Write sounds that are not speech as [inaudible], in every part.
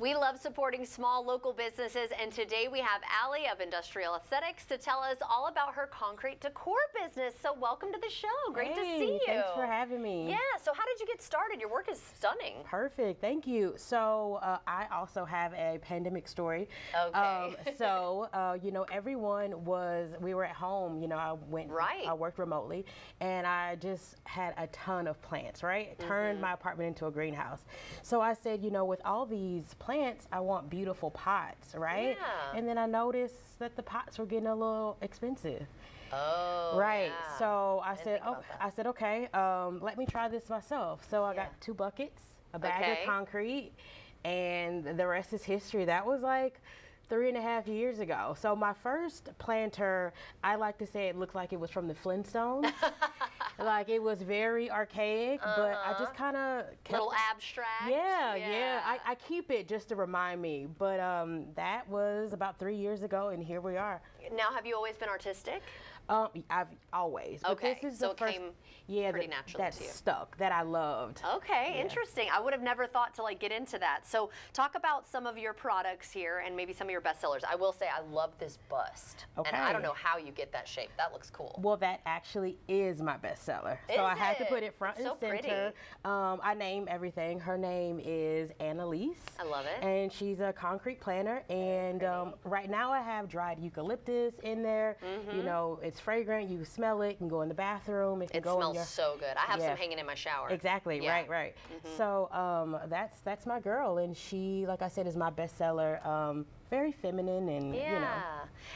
We love supporting small local businesses, and today we have Allie of Industrial Aesthetics to tell us all about her concrete decor business. So, welcome to the show. Great hey, to see you. Thanks for having me. Yeah, so how did you get started? Your work is stunning. Perfect, thank you. So, uh, I also have a pandemic story. Okay. Um, so, uh, you know, everyone was, we were at home, you know, I went, Right. I worked remotely, and I just had a ton of plants, right? Turned my apartment into a greenhouse. So, I said, you know, with all these plants, I want beautiful pots, right? Yeah. And then I noticed that the pots were getting a little expensive. Oh, Right. yeah. So I said, oh. I said, okay, um, let me try this myself. So I Yeah. got two buckets, a bag Okay. of concrete, and the rest is history. That was like three and a half years ago. So my first planter, I like to say it looked like it was from the Flintstones. [laughs] like it was very archaic, but I just kind of Uh-huh. Little abstract. yeah, yeah. I, I keep it just to remind me. But um, that was about three years ago, and here we are. now, have you always been artistic? Um, I've always. But Okay, this is so the it first, came yeah, pretty that, naturally that to you. stuck that I loved. Okay, Yeah. interesting. I would have never thought to like get into that. So talk about some of your products here and maybe some of your bestsellers. I will say I love this bust. And I don't know how you get that shape. That looks cool. Well, that actually is my bestseller. Is so I had to put it? front and center. Um, I name everything. Her name is Annalise. I love it. And she's a concrete planter. And um, right now I have dried eucalyptus in there. You know, it's fragrant. You smell it. You can go in the bathroom. It can. It smells your so good. I have Yeah. some hanging in my shower. Exactly. Yeah. Right. Right. So um, that's that's my girl, and she, like I said, is my bestseller. Um, very feminine, and Yeah. you know.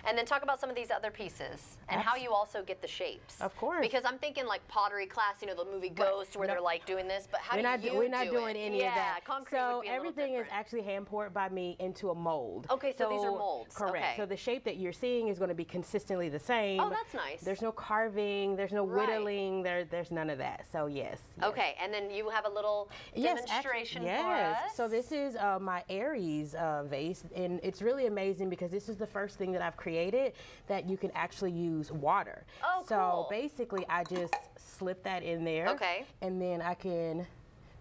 And then talk about some of these other pieces and how you also get the shapes. Of course. Because I'm thinking like pottery class, you know, the movie Ghost where No. they're like doing this, but how we're do not you we're not do doing it? any yeah, of that. concrete so would be a everything is actually hand poured by me into a mold. Okay, so these are molds. Correct. Okay. So the shape that you're seeing is going to be consistently the same. Oh, that's nice. There's no carving. There's no Right. whittling. There, there's none of that. So yes. yes. Okay, and then you have a little Yes, demonstration yes. for us. So this is uh, my Aries uh, vase, and it's really amazing because this is the first thing that I've created that you can actually use water. Oh, so cool. basically, I just slip that in there. Okay. And then I can.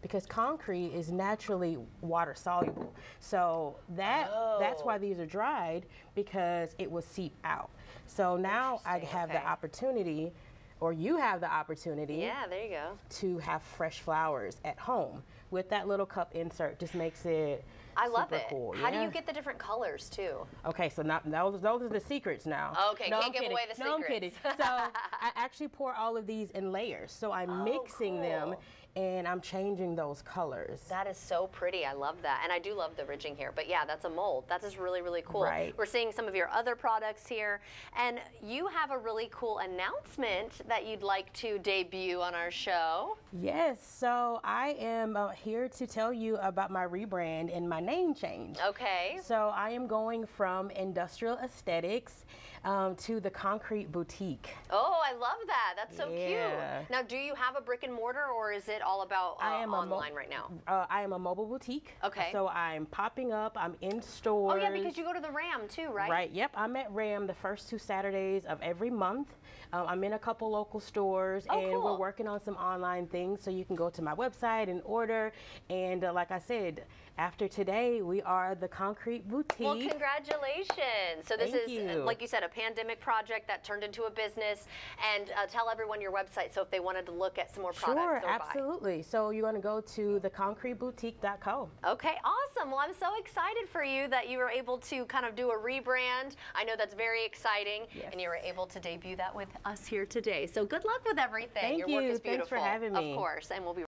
Because concrete is naturally water soluble, so that that's Oh. why these are dried because it will seep out. So now I have okay. the opportunity, or you have the opportunity, Yeah, there you go. to have fresh flowers at home with that little cup insert just makes it I love it. cool. How do you get the different colors too? okay so not those those are the secrets now Okay, no, can't I'm give kidding. away the no, I'm kidding so [laughs] I actually pour all of these in layers so I'm Oh, mixing them and I'm changing those colors That is so pretty. I love that. And I do love the ridging here. But yeah, that's a mold. That is really, really cool. Right. We're seeing some of your other products here. And you have a really cool announcement that you'd like to debut on our show. yes so I am uh, here to tell you about my rebrand and my name change Okay. So I am going from industrial aesthetics um, to the concrete boutique. Oh, I love that. That's so Yeah. cute. Now, do you have a brick and mortar or is it all about uh, I am online right now? Uh, I am a mobile boutique. Okay. So I'm popping up. I'm in Oh, yeah, because you go to the Ram too, right? Right. Yep. I'm at Ram the first two Saturdays of every month. Um, I'm in a couple local stores, Oh, and cool. we're working on some online things. So you can go to my website and order. And uh, like I said, after today, we are the Concrete Boutique. Well, congratulations. So this Thank is, you. like you said, a pandemic project that turned into a business. And uh, tell everyone your website so if they wanted to look at some more products Sure, or buy. absolutely. So you're going to go to theconcreteboutique.co. Okay, awesome. Well, I'm so excited for you that you were able to kind of do a rebrand. I know that's very exciting, Yes. and you were able to debut that with us here today. So good luck with everything. Thank Your work you. is Thanks for having me. Of course, and we'll be